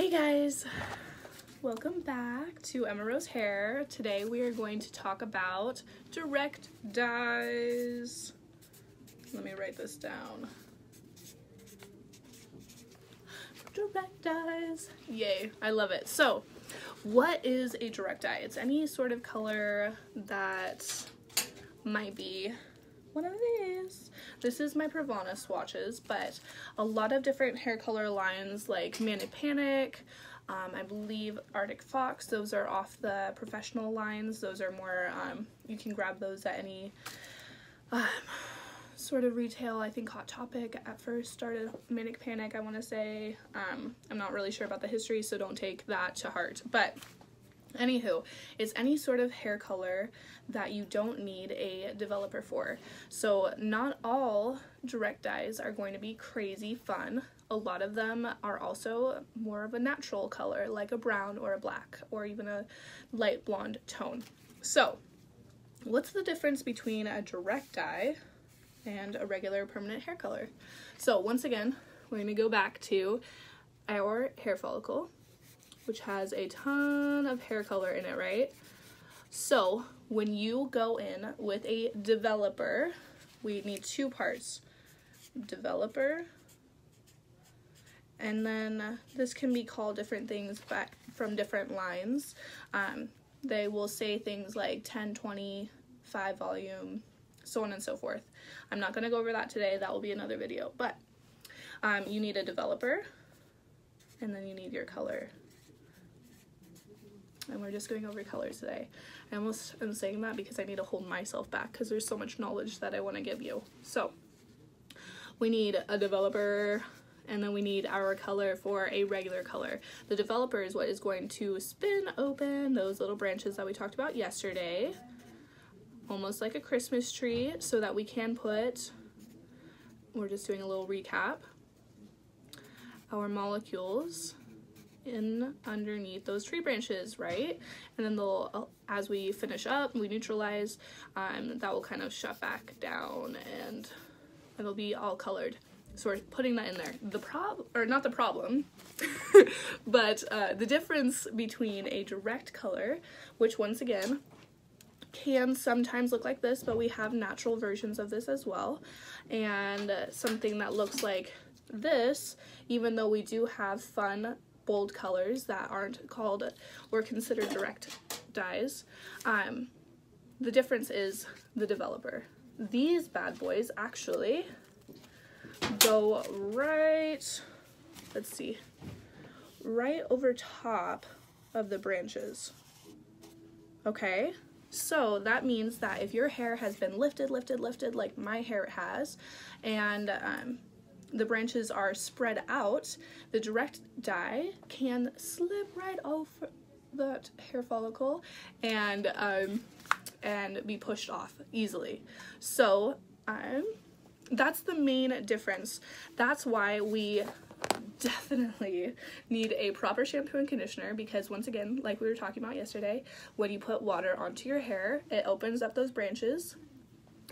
Hey guys, welcome back to Ema Rose Hair. Today we are going to talk about direct dyes. Let me write this down. Direct dyes. Yay, I love it. So, what is a direct dye? It's any sort of color that might be one of these. This is my Pravana swatches, but a lot of different hair color lines like Manic Panic, um, I believe Arctic Fox, those are off the professional lines. Those are more, um, you can grab those at any um, sort of retail. I think Hot Topic at first started Manic Panic, I want to say. Um, I'm not really sure about the history, so don't take that to heart. But Anywho, it's any sort of hair color that you don't need a developer for. So not all direct dyes are going to be crazy fun. A lot of them are also more of a natural color, like a brown or a black, or even a light blonde tone. So, what's the difference between a direct dye and a regular permanent hair color? So once again, we're going to go back to our hair follicle which has a ton of hair color in it, right? So when you go in with a developer, we need two parts. Developer, and then this can be called different things back from different lines. Um, they will say things like 10, 20, 5 volume, so on and so forth. I'm not going to go over that today, that will be another video, but um, you need a developer, and then you need your color and we're just going over colors today. I almost am saying that because I need to hold myself back because there's so much knowledge that I want to give you. So we need a developer and then we need our color for a regular color. The developer is what is going to spin open those little branches that we talked about yesterday, almost like a Christmas tree, so that we can put, we're just doing a little recap, our molecules in underneath those tree branches, right? And then they'll, uh, as we finish up, we neutralize, um, that will kind of shut back down and it'll be all colored. So we're putting that in there. The prob, or not the problem, but uh, the difference between a direct color, which once again, can sometimes look like this, but we have natural versions of this as well, and something that looks like this, even though we do have fun bold colors that aren't called or considered direct dyes. Um, the difference is the developer. These bad boys actually go right, let's see, right over top of the branches. Okay? So that means that if your hair has been lifted, lifted, lifted, like my hair has, and um, the branches are spread out, the direct dye can slip right over that hair follicle and um, and be pushed off easily. So um, that's the main difference. That's why we definitely need a proper shampoo and conditioner because once again, like we were talking about yesterday, when you put water onto your hair, it opens up those branches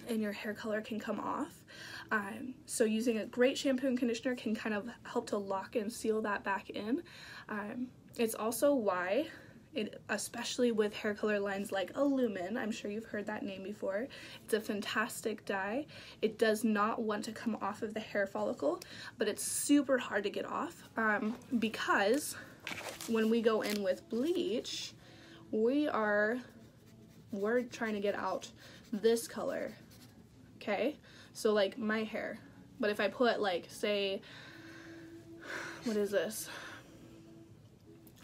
and your hair color can come off. Um, so using a great shampoo and conditioner can kind of help to lock and seal that back in. Um, it's also why, it, especially with hair color lines like Elumen, I'm sure you've heard that name before, it's a fantastic dye. It does not want to come off of the hair follicle, but it's super hard to get off um, because when we go in with bleach, we are, we're trying to get out this color, okay? So like my hair. But if I put like say what is this?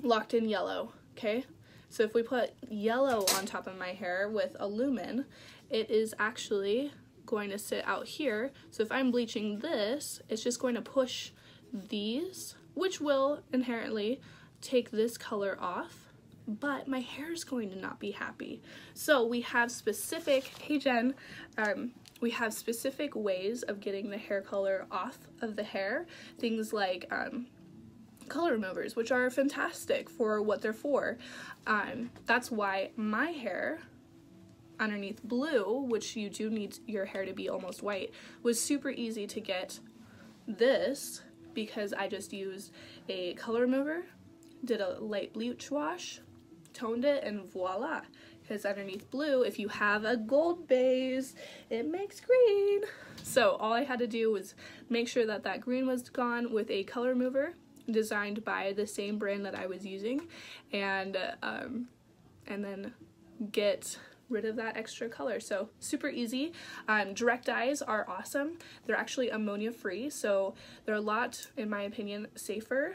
Locked in yellow, okay? So if we put yellow on top of my hair with Elumen, it is actually going to sit out here. So if I'm bleaching this, it's just going to push these, which will inherently take this color off, but my hair is going to not be happy. So we have specific, hey Jen, um, we have specific ways of getting the hair color off of the hair. Things like um, color removers, which are fantastic for what they're for. Um, that's why my hair underneath blue, which you do need your hair to be almost white, was super easy to get this because I just used a color remover did a light bleach wash, toned it, and voila. Because underneath blue, if you have a gold base, it makes green. So all I had to do was make sure that that green was gone with a color remover designed by the same brand that I was using, and um, and then get rid of that extra color. So super easy. Um, direct dyes are awesome. They're actually ammonia free, so they're a lot, in my opinion, safer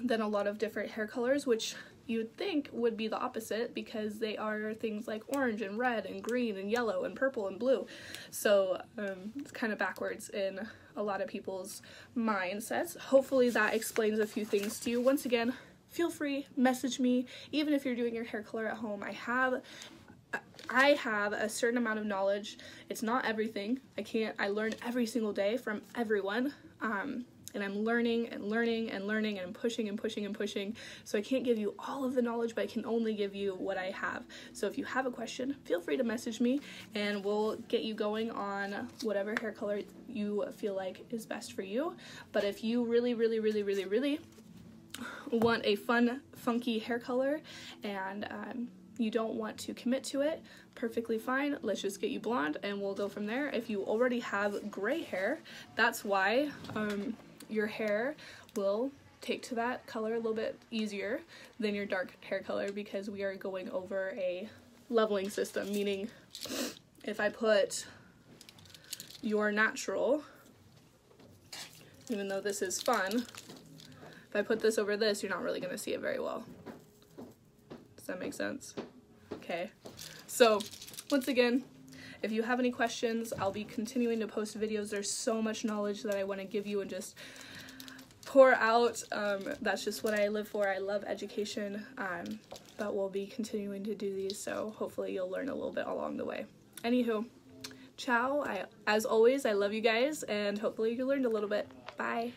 than a lot of different hair colors, which you would think would be the opposite because they are things like orange and red and green and yellow and purple and blue. So um, it's kind of backwards in a lot of people's mindsets. Hopefully that explains a few things to you. Once again, feel free, message me, even if you're doing your hair color at home. I have I have a certain amount of knowledge. It's not everything. I can't, I learn every single day from everyone. Um, and I'm learning and learning and learning and I'm pushing and pushing and pushing. So I can't give you all of the knowledge, but I can only give you what I have. So if you have a question, feel free to message me and we'll get you going on whatever hair color you feel like is best for you. But if you really, really, really, really, really want a fun, funky hair color and um, you don't want to commit to it, perfectly fine. Let's just get you blonde and we'll go from there. If you already have gray hair, that's why um, your hair will take to that color a little bit easier than your dark hair color because we are going over a leveling system, meaning if I put your natural, even though this is fun, if I put this over this, you're not really going to see it very well. Does that make sense? Okay. So, once again, if you have any questions, I'll be continuing to post videos. There's so much knowledge that I want to give you and just pour out. Um, that's just what I live for. I love education, um, but we'll be continuing to do these, so hopefully you'll learn a little bit along the way. Anywho, ciao. I, as always, I love you guys, and hopefully you learned a little bit. Bye.